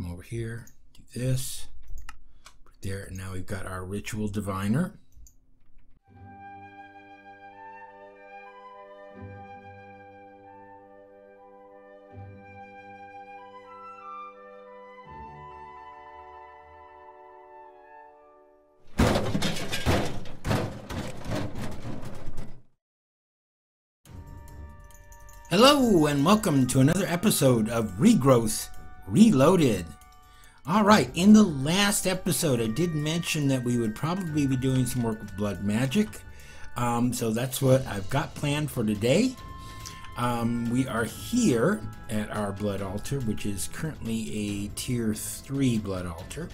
come over here, do this, put there, and now we've got our ritual diviner. Hello, and welcome to another episode of Regrowth Reloaded. All right, in the last episode, I did mention that we would probably be doing some work with blood magic. Um, so that's what I've got planned for today. Um, we are here at our blood altar, which is currently a tier 3 blood altar.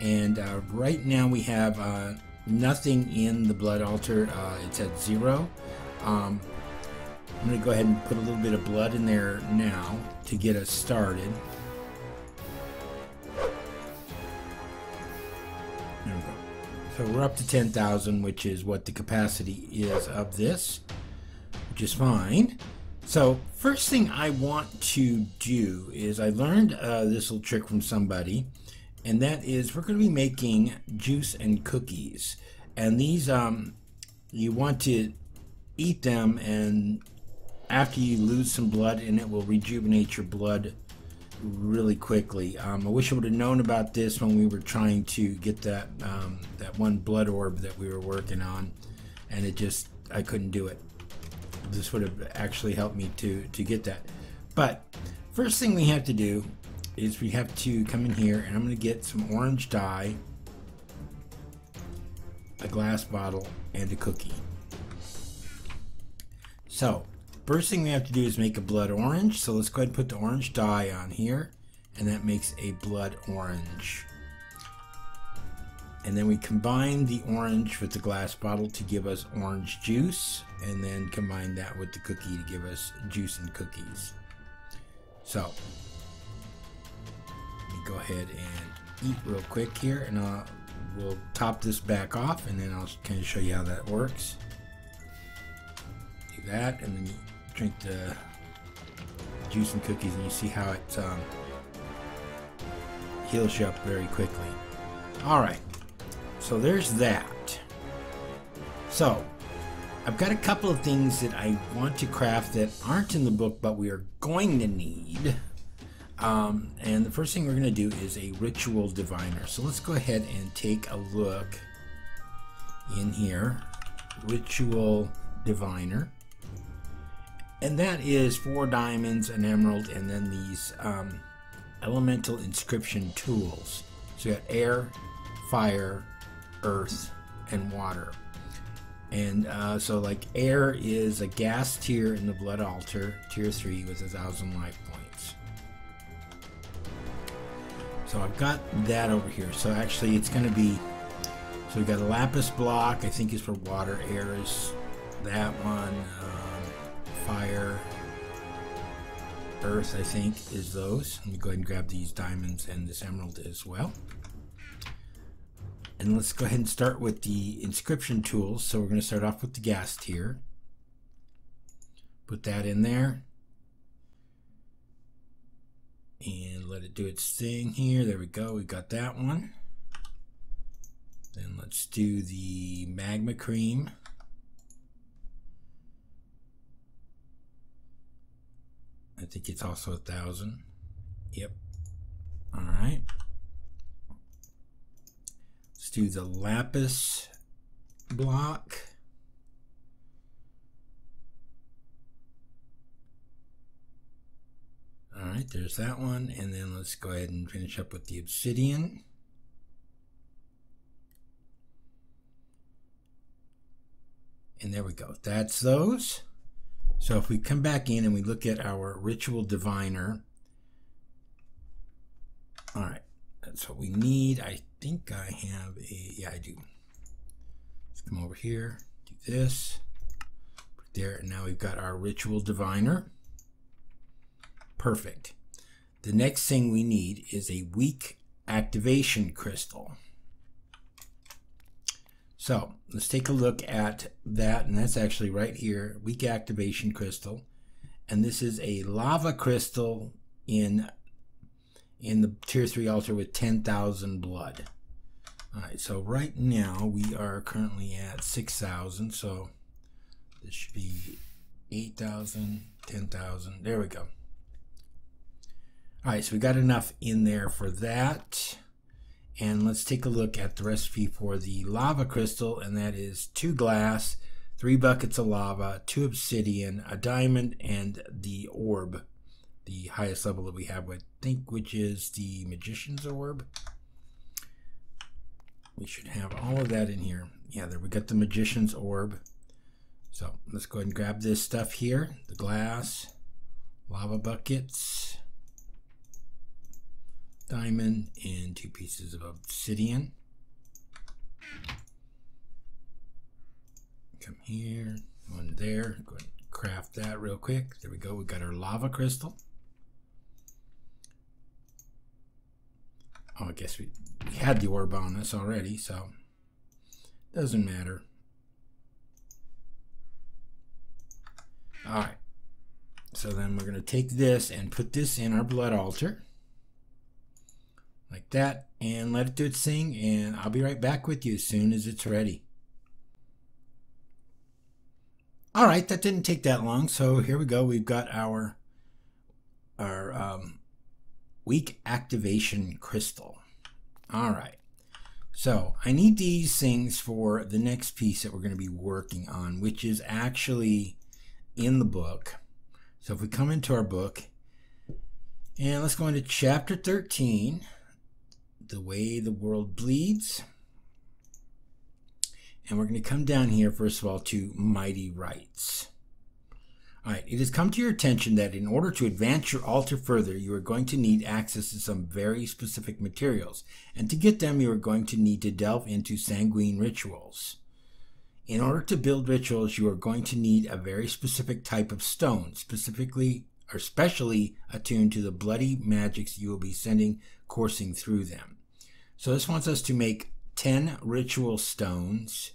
And uh, right now we have uh, nothing in the blood altar, uh, it's at zero. Um, I'm going to go ahead and put a little bit of blood in there now to get us started. So we're up to 10,000, which is what the capacity is of this, which is fine. So first thing I want to do is I learned uh, this little trick from somebody, and that is we're going to be making juice and cookies. And these, um, you want to eat them and after you lose some blood and it will rejuvenate your blood really quickly. Um, I wish I would have known about this when we were trying to get that um, that one blood orb that we were working on, and it just I couldn't do it. This would have actually helped me to to get that. But first thing we have to do is we have to come in here and I'm going to get some orange dye, a glass bottle, and a cookie. So First thing we have to do is make a blood orange. So let's go ahead and put the orange dye on here. And that makes a blood orange. And then we combine the orange with the glass bottle to give us orange juice. And then combine that with the cookie to give us juice and cookies. So, let me go ahead and eat real quick here. And I'll, we'll top this back off. And then I'll kind of show you how that works. Do that. And then drink the juice and cookies and you see how it um, heals you up very quickly. Alright, so there's that. So, I've got a couple of things that I want to craft that aren't in the book but we are going to need. Um, and the first thing we're going to do is a ritual diviner. So let's go ahead and take a look in here. Ritual diviner and that is four diamonds, an emerald, and then these um, elemental inscription tools. So you got air, fire, earth, and water. And uh, so, like, air is a ghast tear in the blood altar, tier three, with a thousand life points. So I've got that over here. So actually, it's going to be. So we've got a lapis block. I think is for water. Air is that one. Uh, fire, earth, I think, is those. Let me go ahead and grab these diamonds and this emerald as well. And let's go ahead and start with the inscription tools. So we're going to start off with the ghast tear. Put that in there. And let it do its thing here. There we go. We got that one. Then let's do the magma cream. I think it's also a thousand. Yep. All right. Let's do the lapis block. All right, there's that one. And then let's go ahead and finish up with the obsidian. And there we go. That's those. So if we come back in and we look at our ritual diviner, all right, that's what we need. I think I have a, yeah, I do. Let's come over here, do this, put there, and now we've got our ritual diviner. Perfect. The next thing we need is a weak activation crystal. So let's take a look at that, and that's actually right here, weak activation crystal. And this is a lava crystal in in the tier 3 altar with 10,000 blood. Alright, so right now we are currently at 6,000, so this should be 8,000, 10,000. There we go. Alright, so we got enough in there for that. And let's take a look at the recipe for the lava crystal, and that is two glass, three buckets of lava, two obsidian, a diamond, and the orb, the highest level that we have, I think, which is the magician's orb. We should have all of that in here. Yeah, there we got the magician's orb. So let's go ahead and grab this stuff here, the glass, lava buckets, diamond, and two pieces of obsidian. Come here, one there, go ahead and craft that real quick. There we go, we got our lava crystal. Oh, I guess we, we had the orb on us already, so doesn't matter. All right. So then we're going to take this and put this in our blood altar. Like that. And let it do its thing. And I'll be right back with you as soon as it's ready. All right. That didn't take that long. So here we go. We've got our, our um, weak activation crystal. All right. So I need these things for the next piece that we're going to be working on, which is actually in the book. So if we come into our book, and let's go into chapter 13, The Way the World Bleeds. And we're going to come down here, first of all, to Mighty Rites. All right, it has come to your attention that in order to advance your altar further, you are going to need access to some very specific materials. And to get them, you are going to need to delve into sanguine rituals. In order to build rituals, you are going to need a very specific type of stone, specifically or specially attuned to the bloody magics you will be sending coursing through them. So this wants us to make 10 ritual stones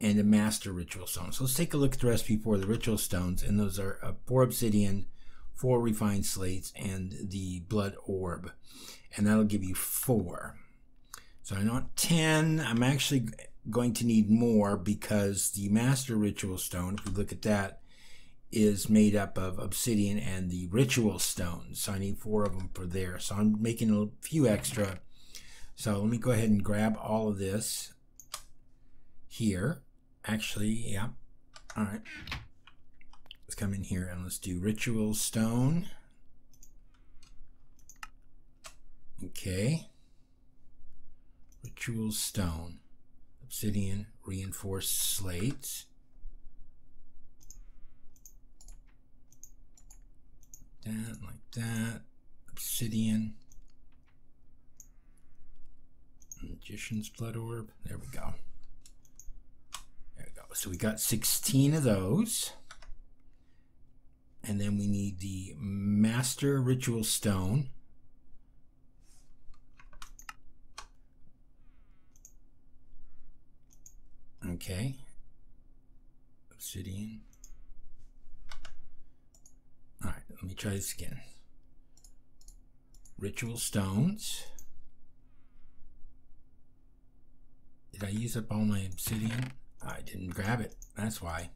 and a master ritual stone. So let's take a look at the recipe for the ritual stones, and those are uh, four obsidian, four refined slates, and the blood orb. And that'll give you four. So I want 10. I'm actually going to need more because the master ritual stone, if we look at that, is made up of obsidian and the ritual stones. So I need four of them for there. So I'm making a few extra. So let me go ahead and grab all of this here. Actually, yeah. All right. Let's come in here and let's do ritual stone. Okay. Ritual stone obsidian reinforced slates. That, like that. Obsidian. Magician's blood orb. There we go. There we go. So we got 16 of those. And then we need the Master Ritual Stone. Okay. Obsidian. Alright, let me try this again. Ritual stones. Did I use up all my obsidian? I didn't grab it. That's why.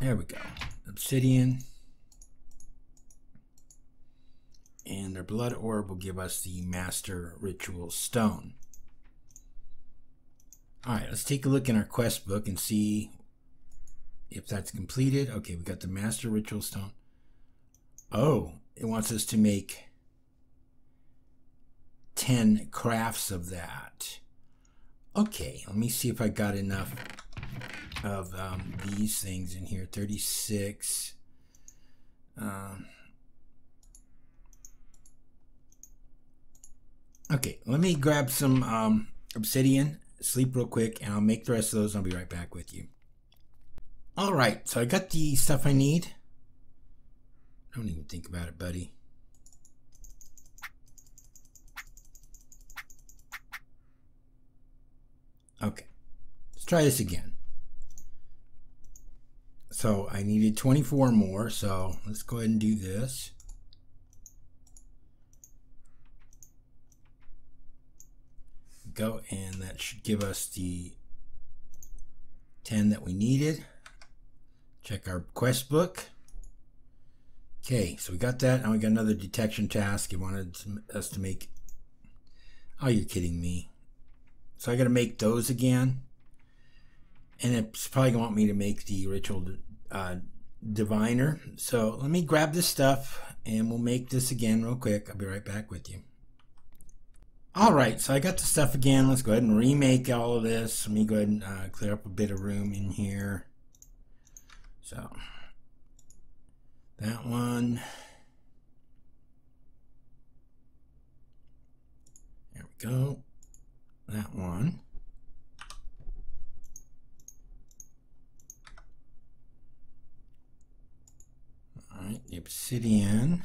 There we go. Obsidian. And their blood orb will give us the master ritual stone. All right, let's take a look in our quest book and see if that's completed. Okay, we got the Master Ritual Stone. Oh, it wants us to make 10 crafts of that. Okay, let me see if I got enough of um, these things in here. 36. Um, okay, let me grab some um, obsidian sleep real quick, and I'll make the rest of those. I'll be right back with you. All right, so I got the stuff I need. Don't even think about it, buddy. Okay, let's try this again. So I needed 24 more, so let's go ahead and do this. Go, and that should give us the 10 that we needed. Check our quest book. Okay, so we got that. Now we got another detection task. It wanted us to make... Oh, you're kidding me. So I got to make those again. And it's probably going to want me to make the ritual uh, diviner. So let me grab this stuff and we'll make this again real quick. I'll be right back with you. All right, so I got the stuff again. Let's go ahead and remake all of this. Let me go ahead and uh, clear up a bit of room in here. So that one. There we go. That one. All right, the obsidian.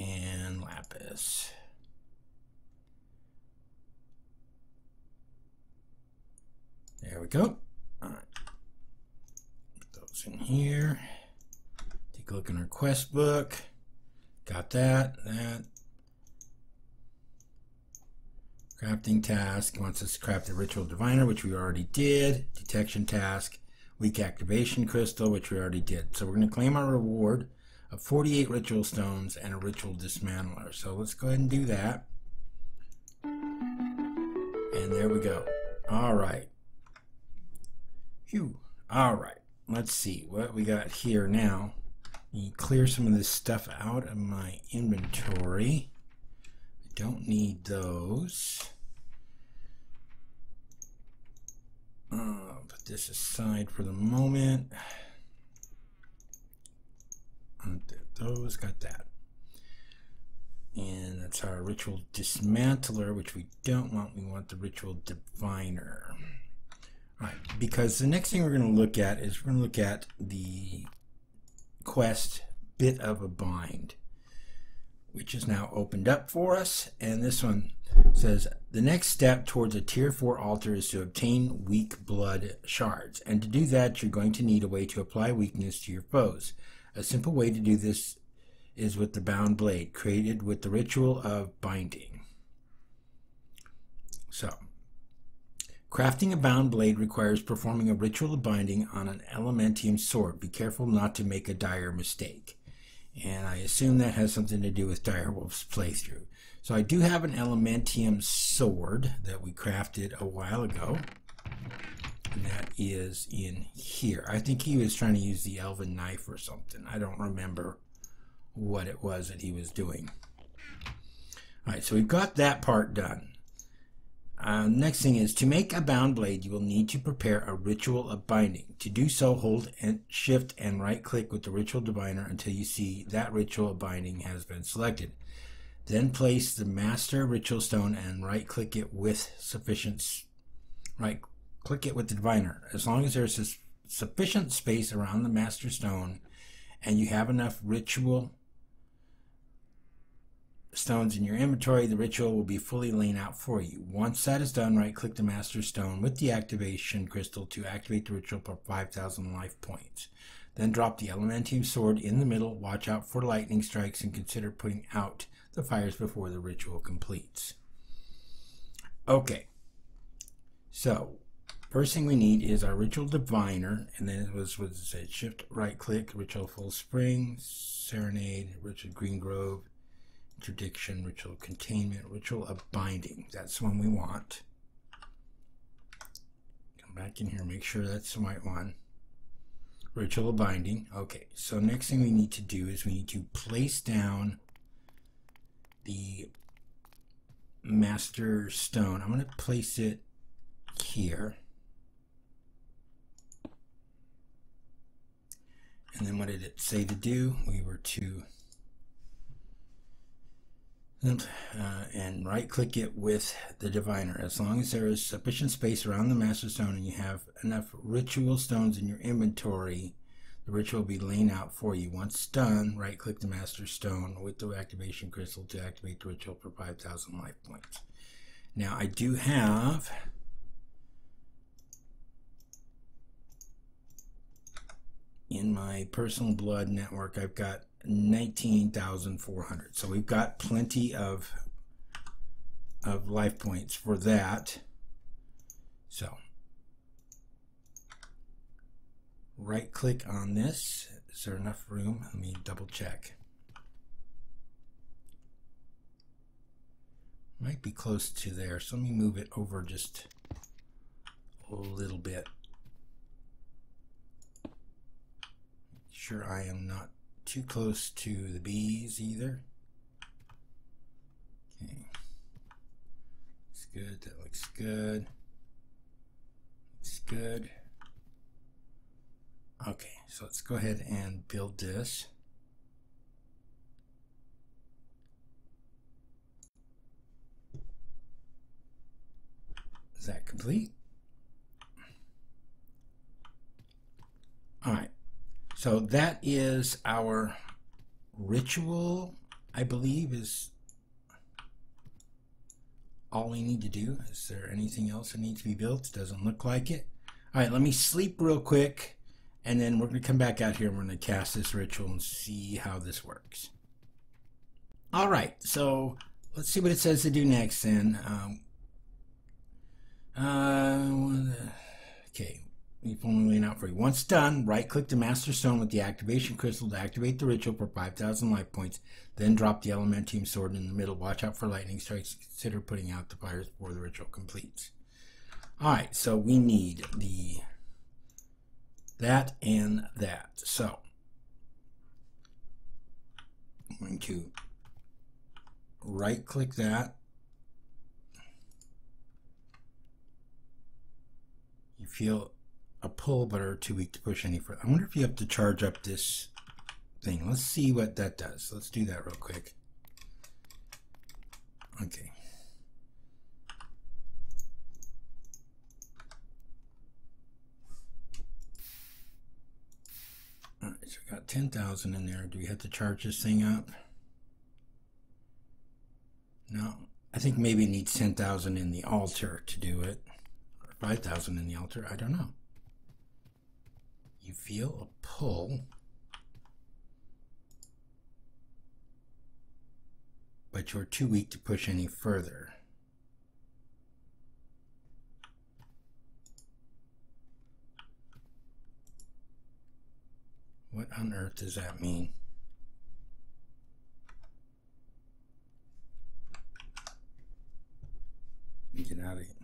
and lapis. There we go. All right. Put those in here. Take a look in our quest book. Got that, that. Crafting task. wants us to craft the ritual diviner, which we already did. Detection task. Weak activation crystal, which we already did. So we're going to claim our reward of 48 ritual stones and a ritual dismantler. So let's go ahead and do that. And there we go. All right. Phew. All right. Let's see what we got here now. You clear some of this stuff out of my inventory. I don't need those. Uh, put this aside for the moment those, got that. And that's our ritual dismantler, which we don't want. We want the ritual diviner. All right, because the next thing we're going to look at is we're going to look at the quest Bit of a Bind, which is now opened up for us. And this one says the next step towards a tier 4 altar is to obtain weak blood shards. And to do that, you're going to need a way to apply weakness to your foes. A simple way to do this is with the bound blade, created with the ritual of binding. So, crafting a bound blade requires performing a ritual of binding on an elementium sword. Be careful not to make a dire mistake. And I assume that has something to do with Direwolf's playthrough. So I do have an elementium sword that we crafted a while ago and that is in here. I think he was trying to use the elven knife or something. I don't remember what it was that he was doing. All right, so we've got that part done. Uh, next thing is to make a bound blade, you will need to prepare a ritual of binding. To do so, hold and shift and right click with the ritual diviner until you see that ritual of binding has been selected. Then place the master ritual stone and right click it with sufficient right click it with the diviner. As long as there's sufficient space around the master stone and you have enough ritual stones in your inventory, the ritual will be fully laid out for you. Once that is done, right click the master stone with the activation crystal to activate the ritual for 5,000 life points. Then drop the elementium sword in the middle, watch out for lightning strikes, and consider putting out the fires before the ritual completes. Okay, so First thing we need is our ritual diviner, and then it was what it said, shift right click, ritual full spring, serenade, ritual green grove, interdiction, ritual containment, ritual of binding. That's the one we want. Come back in here, make sure that's the right one. Ritual of binding. Okay, so next thing we need to do is we need to place down the master stone. I'm going to place it here. And then what did it say to do? We were to uh, and right click it with the diviner. As long as there is sufficient space around the master stone and you have enough ritual stones in your inventory, the ritual will be laying out for you. Once done, right click the master stone with the activation crystal to activate the ritual for 5,000 life points. Now I do have in my personal blood network, I've got 19,400. So we've got plenty of of life points for that. So right click on this. Is there enough room? Let me double check. Might be close to there, so let me move it over just a little bit. Sure I am not too close to the bees either. Okay. Looks good, that looks good. Looks good. Okay, so let's go ahead and build this. Is that complete? All right, so that is our ritual, I believe, is all we need to do. Is there anything else that needs to be built? Doesn't look like it. All right, let me sleep real quick, and then we're going to come back out here and we're going to cast this ritual and see how this works. All right, so let's see what it says to do next then. Um, uh, okay, leave only laying out for. Once done, right click the master stone with the activation crystal to activate the ritual for 5,000 life points. Then drop the elementium sword in the middle. Watch out for lightning strikes. Consider putting out the fires before the ritual completes. All right, so we need the that and that. So I'm going to right click that you feel a pull but are too weak to push any further. I wonder if you have to charge up this thing. Let's see what that does. Let's do that real quick. Okay. Alright, so we got 10,000 in there. Do we have to charge this thing up? No. I think maybe it needs 10,000 in the altar to do it. Or 5,000 in the altar. I don't know. You feel a pull, but you're too weak to push any further. What on earth does that mean? Get out of here.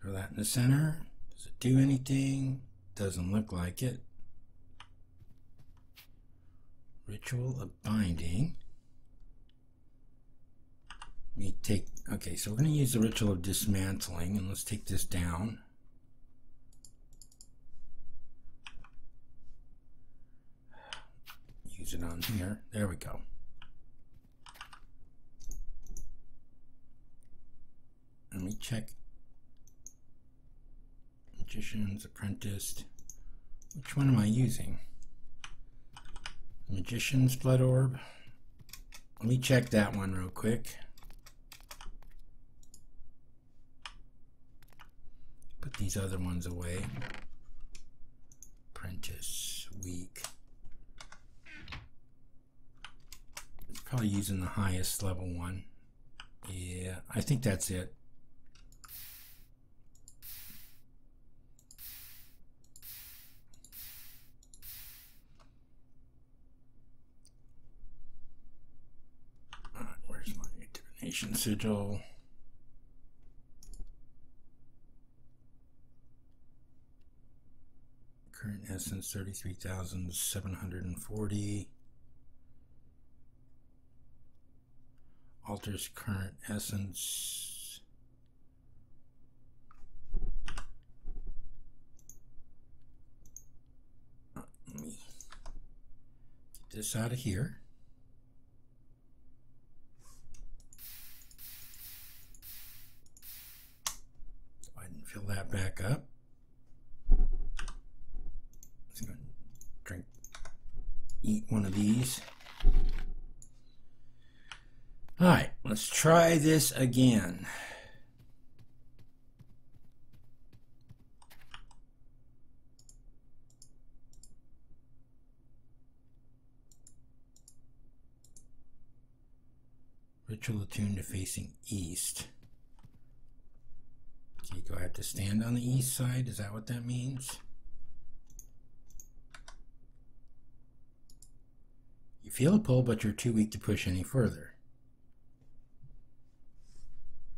Throw that in the center. Does it do anything? Doesn't look like it. Ritual of binding. Let me take, okay, so we're going to use the ritual of dismantling, and let's take this down. Use it on here. There we go. Let me check Magician's Apprentice. Which one am I using? Magician's Blood Orb. Let me check that one real quick. Put these other ones away. Apprentice, weak. Probably using the highest level one. Yeah, I think that's it. Sigil. Current essence 33,740. Altar's current essence. Let me get this out of here. fill that back up. Just gonna drink, eat one of these. All right, let's try this again. Ritual attuned to facing east. Okay, do I have to stand on the east side? Is that what that means? You feel a pull, but you're too weak to push any further.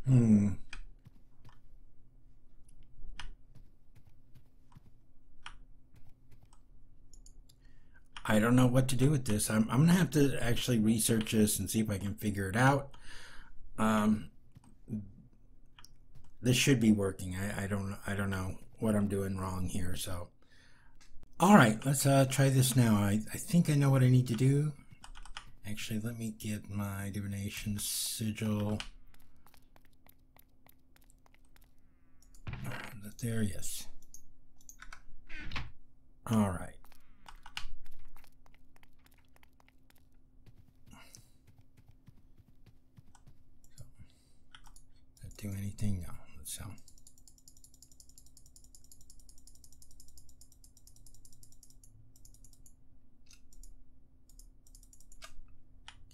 Hmm. I don't know what to do with this. I'm, I'm going to have to actually research this and see if I can figure it out. Um, this should be working. I, I don't I don't know what I'm doing wrong here. So, all right, let's uh, try this now. I, I think I know what I need to do. Actually, let me get my divination sigil. There, yes. All right. do anything? No. Um.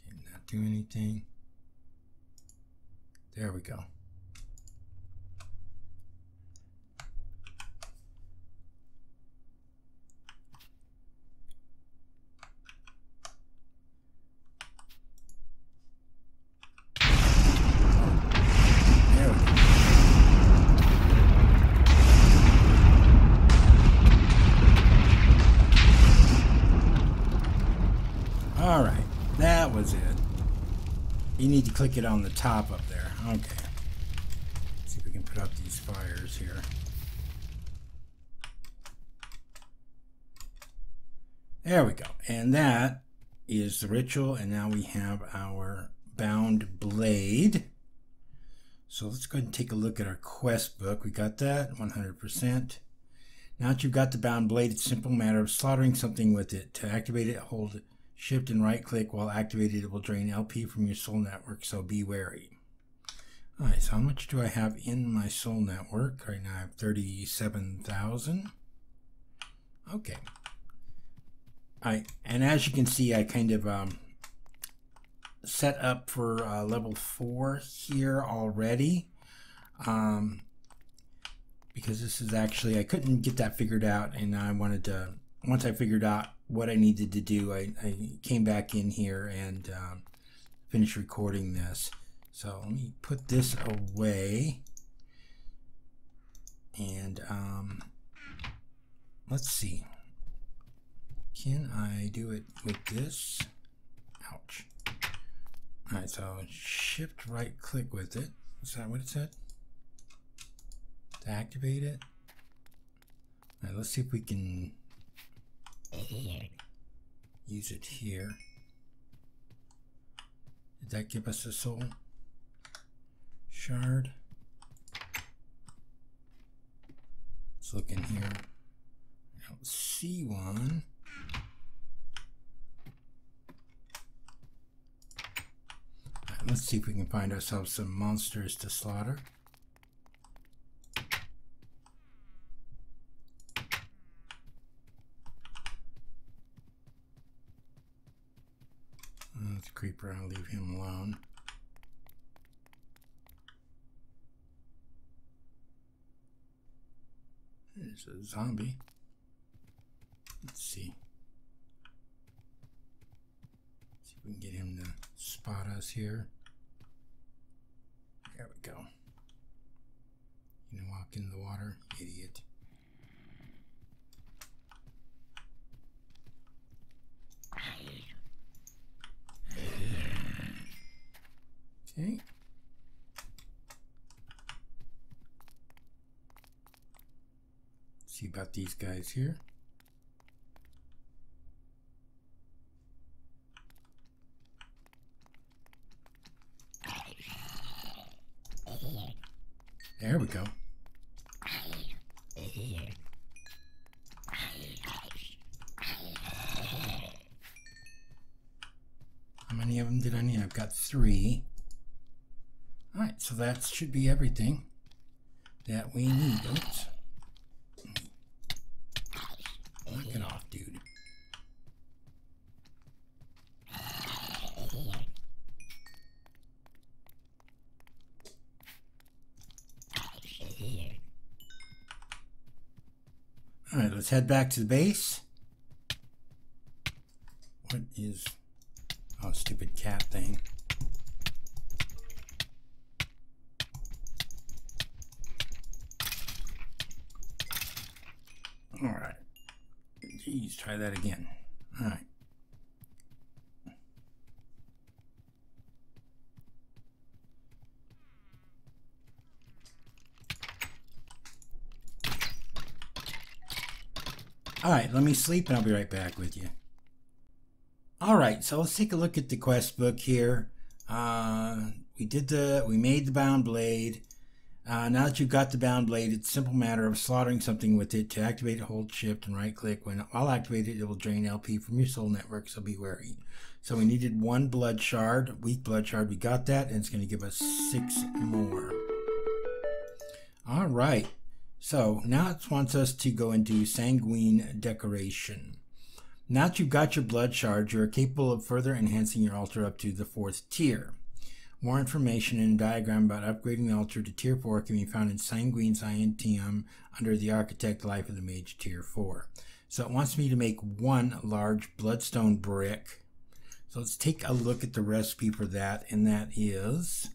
Okay, not do anything. There we go. You need to click it on the top up there. Okay. Let's see if we can put up these fires here. There we go. And that is the ritual. And now we have our bound blade. So let's go ahead and take a look at our quest book. We got that 100%. Now that you've got the bound blade, it's a simple matter of slaughtering something with it. To activate it, hold it Shift and right click while activated it will drain LP from your soul network, so be wary. Alright, so how much do I have in my soul network? Right now I have 37,000. Okay. I and as you can see, I kind of um, set up for uh, level 4 here already. Um, because this is actually, I couldn't get that figured out and I wanted to, once I figured out what I needed to do, I, I came back in here and um, finished recording this. So let me put this away. And um, let's see. Can I do it with this? Ouch. Alright, so shift right click with it. Is that what it said? To activate it? Alright, let's see if we can Use it here. Did that give us a soul shard? Let's look in here. I don't see one. Let's see if we can find ourselves some monsters to slaughter. Creeper, I'll leave him alone. There's a zombie. Let's see. See if we can get him to spot us here. There we go. You know, walk in the water, idiot. Okay. See about these guys here. that should be everything that we need. Oops. Get off, dude. All right, let's head back to the base. All right. Jeez, try that again. All right. All right, let me sleep and I'll be right back with you. All right, so let's take a look at the quest book here. Uh, we did the, we made the bound blade. Uh, now that you've got the bound blade, it's a simple matter of slaughtering something with it. To activate, hold shift and right click. When while activated, it will drain LP from your soul network, so be wary. So we needed one blood shard, weak blood shard. We got that, and it's going to give us six more. All right. So now it wants us to go into sanguine decoration. Now that you've got your blood shard, you are capable of further enhancing your altar up to the fourth tier. More information and diagram about upgrading the altar to tier 4 can be found in Sanguine's Scientiem under the Architect Life of the Mage tier 4. So it wants me to make one large bloodstone brick. So let's take a look at the recipe for that, and that is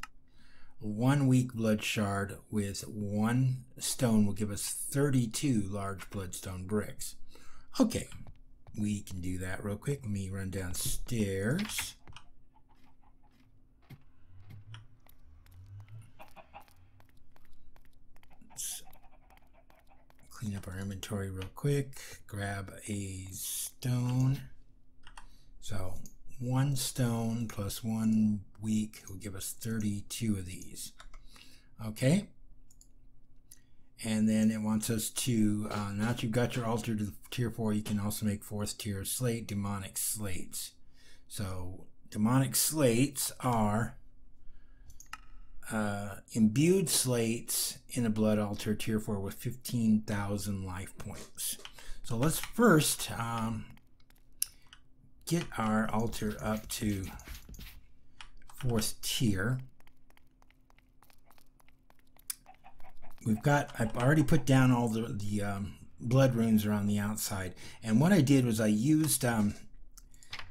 one weak blood shard with one stone will give us 32 large bloodstone bricks. Okay, we can do that real quick. Let me run downstairs. Let's clean up our inventory real quick. Grab a stone. So one stone plus one weak will give us 32 of these. Okay. And then it wants us to, uh, now that you've got your altar to tier 4, you can also make fourth tier slate, demonic slates. So demonic slates are uh, imbued slates in a blood altar tier 4 with 15,000 life points. So let's first um, get our altar up to fourth tier. We've got, I've already put down all the, the um, blood runes around the outside. And what I did was I used um,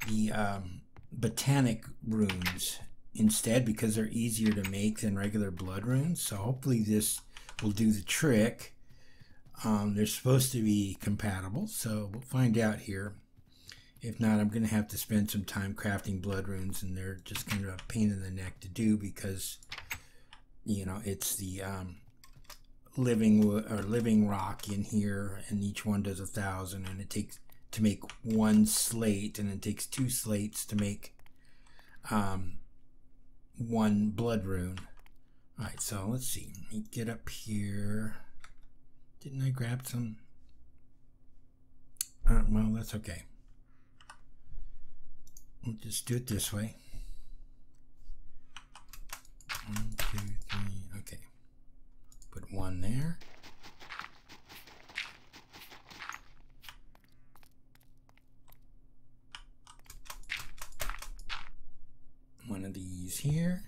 the um, botanic runes instead because they're easier to make than regular blood runes. So hopefully this will do the trick. Um, they're supposed to be compatible, so we'll find out here. If not, I'm going to have to spend some time crafting blood runes, and they're just kind of a pain in the neck to do because, you know, it's the um, living or living rock in here, and each one does a thousand, and it takes to make one slate, and it takes two slates to make um, one blood rune. All right, so let's see. Let me get up here. Didn't I grab some? Uh, well, that's okay. We'll just do it this way. One, two, three, okay. Put one there. One of these here.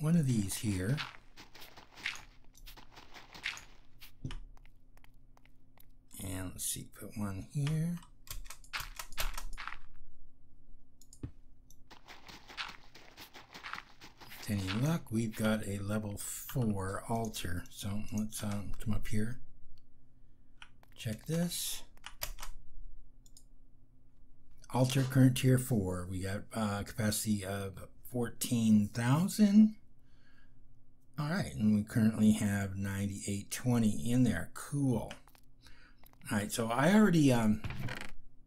one of these here. And let's see, put one here. With any luck, got a level 4 altar. So let's um, come up here. Check this. Altar current tier 4. We got uh, capacity of 14,000. All right, and we currently have 9820 in there. Cool. All right, so I already um,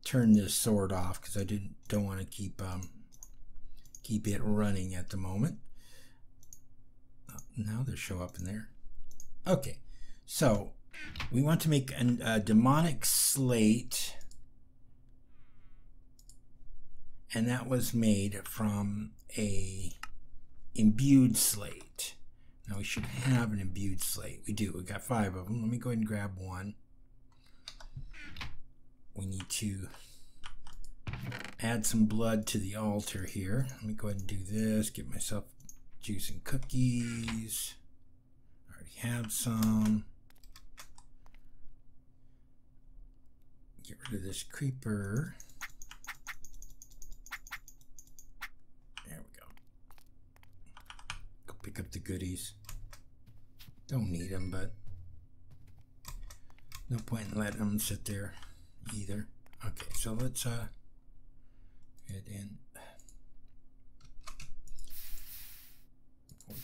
turned this sword off because I didn't don't want to keep um, keep it running at the moment. Now they show up in there. Okay, so we want to make an, a demonic slate, and that was made from a imbued slate. Now we should have an imbued slate. We do. We got five of them. Let me go ahead and grab one. We need to add some blood to the altar here. Let me go ahead and do this. Get myself juice and cookies. I already have some. Get rid of this creeper. There we go. Go pick up the goodies. Don't need them, but no point in letting them sit there either. Okay, so let's uh head in.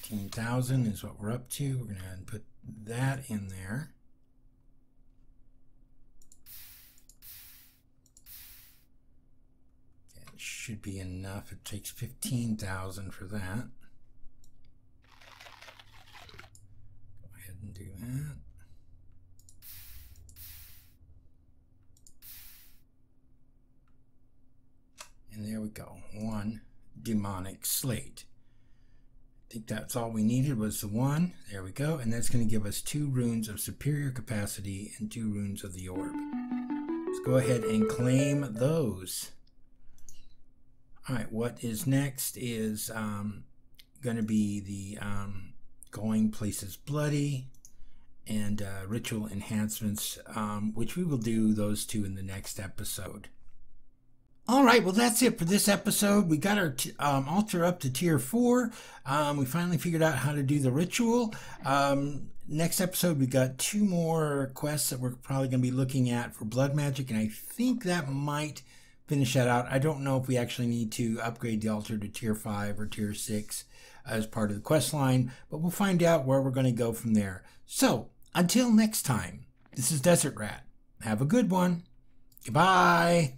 14,000 is what we're up to. We're going to put that in there. It should be enough. It takes 15,000 for that. Go ahead and do that. And there we go. One demonic slate. I think that's all we needed was the one. There we go. And that's going to give us two runes of superior capacity and two runes of the orb. Let's go ahead and claim those. All right, what is next is um, going to be the um, going places bloody and uh, ritual enhancements, um, which we will do those two in the next episode. All right, well, that's it for this episode. We got our um, altar up to tier four. Um, we finally figured out how to do the ritual. Um, next episode, we got two more quests that we're probably going to be looking at for blood magic, and I think that might finish that out. I don't know if we actually need to upgrade the altar to tier five or tier six as part of the quest line, but we'll find out where we're going to go from there. So, until next time, this is Desert Rat. Have a good one. Goodbye.